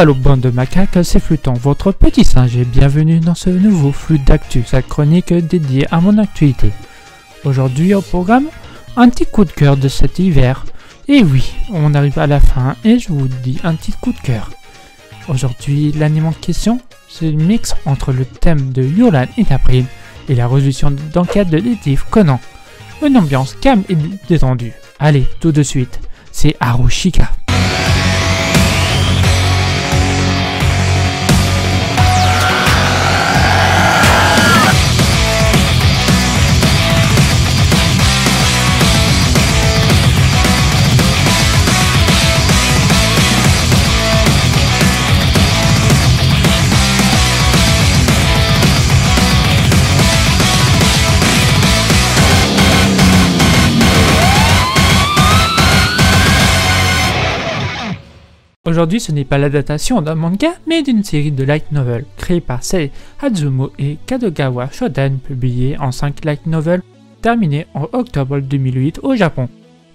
Allô bande de macaques, c'est Fluton, votre petit singe et bienvenue dans ce nouveau flux d'actu, sa chronique dédiée à mon actualité. Aujourd'hui au programme, un petit coup de cœur de cet hiver. Et oui, on arrive à la fin et je vous dis un petit coup de cœur. Aujourd'hui, l'anime en question, c'est le mix entre le thème de Yolan et April et la résolution d'enquête de détective Conan. Une ambiance calme et détendue. Allez, tout de suite, c'est Harushika. Aujourd'hui, ce n'est pas l'adaptation d'un manga, mais d'une série de light novels créée par Sei Hazumo et Kadogawa Shoten, publiée en 5 light novels, terminée en octobre 2008 au Japon.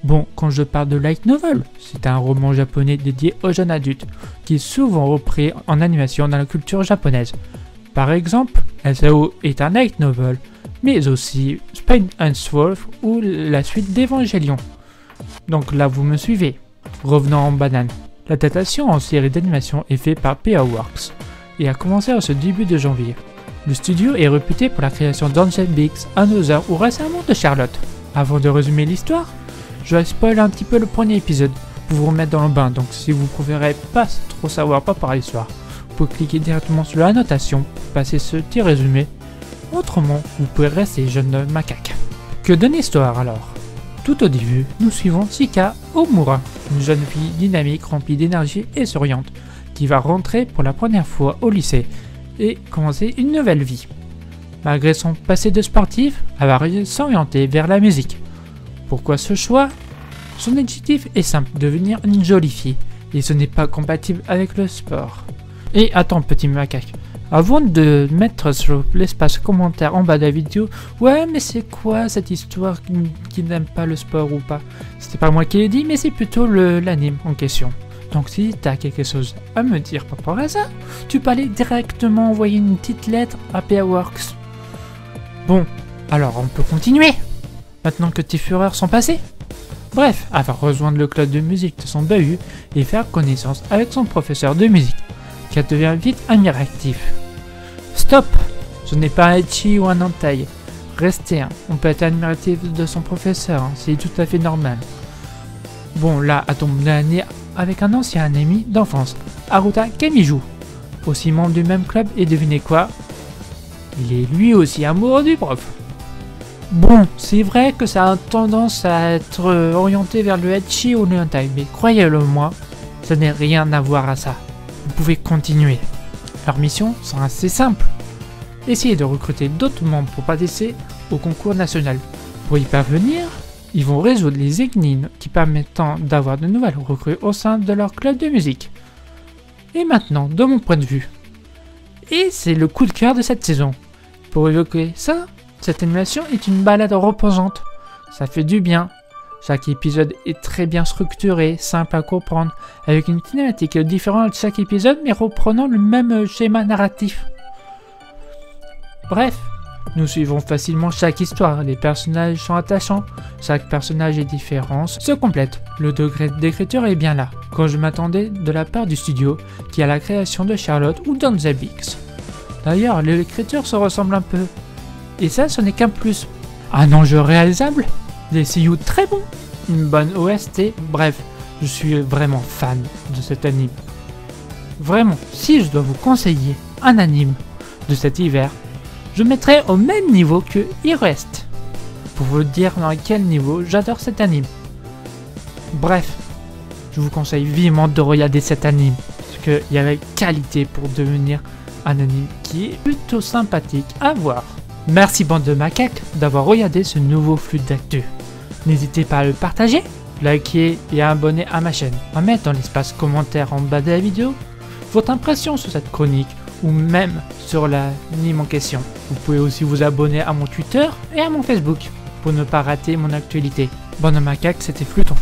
Bon, quand je parle de light novel, c'est un roman japonais dédié aux jeunes adultes, qui est souvent repris en animation dans la culture japonaise. Par exemple, SAO est un light novel, mais aussi Spain and Sword ou la suite d'Evangelion. Donc là, vous me suivez. Revenons en banane. La datation en série d'animation est faite par PA Works et a commencé en ce début de janvier. Le studio est réputé pour la création d'Angel Bix, Another ou récemment de Charlotte. Avant de résumer l'histoire, je vais spoiler un petit peu le premier épisode pour vous remettre dans le bain, donc si vous préférez pas trop savoir pas par l'histoire, vous pouvez cliquer directement sur la notation pour passer ce petit résumé. Autrement, vous pouvez rester jeune macaque. Que donne l'histoire alors? Tout au début, nous suivons Shika Omura, une jeune fille dynamique remplie d'énergie et souriante, qui va rentrer pour la première fois au lycée et commencer une nouvelle vie. Malgré son passé de sportif, elle va s'orienter vers la musique. Pourquoi ce choix? Son objectif est simple, devenir une jolie fille, et ce n'est pas compatible avec le sport. Et attends petit macaque, avant de mettre sur l'espace commentaire en bas de la vidéo, ouais mais c'est quoi cette histoire qui, n'aime pas le sport ou pas? C'était pas moi qui l'ai dit, mais c'est plutôt l'anime en question. Donc si t'as quelque chose à me dire par rapport à ça, tu peux aller directement envoyer une petite lettre à Works. Bon, alors on peut continuer Maintenant que tes fureurs sont passées Bref, va rejoindre le club de musique de son bahut et faire connaissance avec son professeur de musique, qui devient vite admiratif. Stop Ce n'est pas un Echi ou un entaille. Restez, hein. on peut être admiratif de son professeur, hein. c'est tout à fait normal. Bon, là, à tomber année avec un ancien ami d'enfance, Haruta Kamiju, aussi membre du même club, et devinez quoi? Il est lui aussi amoureux du prof. Bon, c'est vrai que ça a tendance à être orienté vers le Echi ou le hentai, mais croyez-le moi, ça n'est rien à voir à ça. Pouvez continuer. Leur mission sera assez simple. Essayer de recruter d'autres membres pour participer au concours national. Pour y parvenir, ils vont résoudre les énigmes qui permettant d'avoir de nouvelles recrues au sein de leur club de musique. Et maintenant, de mon point de vue. Et c'est le coup de cœur de cette saison. Pour évoquer ça, cette animation est une balade reposante. Ça fait du bien, chaque épisode est très bien structuré, simple à comprendre, avec une cinématique différente de chaque épisode mais reprenant le même schéma narratif. Bref, nous suivons facilement chaque histoire, les personnages sont attachants, chaque personnage est différent, se complète, le degré d'écriture est bien là, quand je m'attendais de la part du studio qui a la création de Charlotte ou Don Bix. D'ailleurs, l'écriture se ressemble un peu, et ça ce n'est qu'un plus. Un enjeu réalisable? Des CU très bons, une bonne OST, bref, je suis vraiment fan de cet anime. Vraiment, si je dois vous conseiller un anime de cet hiver, je mettrai au même niveau que Irest. Pour vous dire dans quel niveau j'adore cet anime. Bref, je vous conseille vivement de regarder cet anime, parce qu'il y avait qualité pour devenir un anime qui est plutôt sympathique à voir. Merci bande de macaques d'avoir regardé ce nouveau flux d'actu. N'hésitez pas à le partager, liker et à abonner à ma chaîne. À mettre dans l'espace commentaire en bas de la vidéo votre impression sur cette chronique ou même sur l'anime en question. Vous pouvez aussi vous abonner à mon Twitter et à mon Facebook pour ne pas rater mon actualité. Bonne macaque, c'était Fluton.